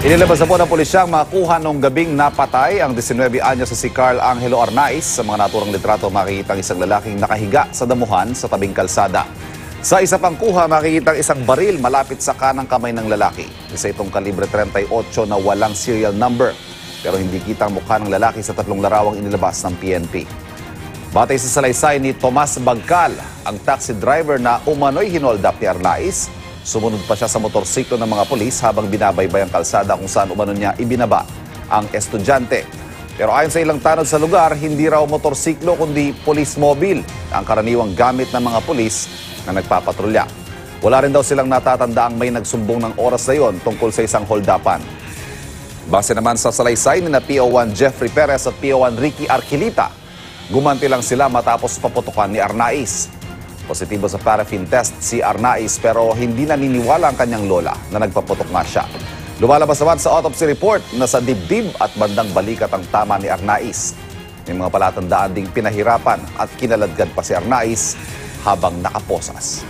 Inilabas na po ng pulisya ang makuha nung gabing napatay ang 19 anyo sa si Carl Angelo Arnaiz. Sa mga naturang litrato, makikita ang isang lalaking nakahiga sa damuhan sa tabing kalsada. Sa isa pang kuha, makikita ang isang baril malapit sa kanang kamay ng lalaki. Isa itong kalibre 38 na walang serial number. Pero hindi kita ang mukha ng lalaki sa tatlong larawang inilabas ng PNP. Batay sa salaysay ni Tomas Bagkal, ang taxi driver na umano'y hinold up ni Arnaiz, sumunod pa siya sa motorsiklo ng mga polis habang binabaybay ang kalsada kung saan umano niya ibinaba ang estudyante. Pero ayon sa ilang tanod sa lugar, hindi raw motorsiklo kundi police mobile ang karaniwang gamit ng mga polis na nagpapatrolya. Wala rin daw silang natatandaang may nagsumbong ng oras na yon tungkol sa isang holdapan. Base naman sa salaysay ni na PO1 Jeffrey Perez at PO1 Ricky Arquilita, gumanti lang sila matapos paputukan ni Arnaiz. Positibo sa paraffin test si Arnaiz pero hindi naniniwala ang kanyang lola na nagpaputok nga siya. Lumalabas naman sa autopsy report na sa dibdib at bandang balikat ang tama ni Arnaiz. May mga palatandaan ding pinahirapan at kinaladkad pa si Arnaiz habang nakaposas.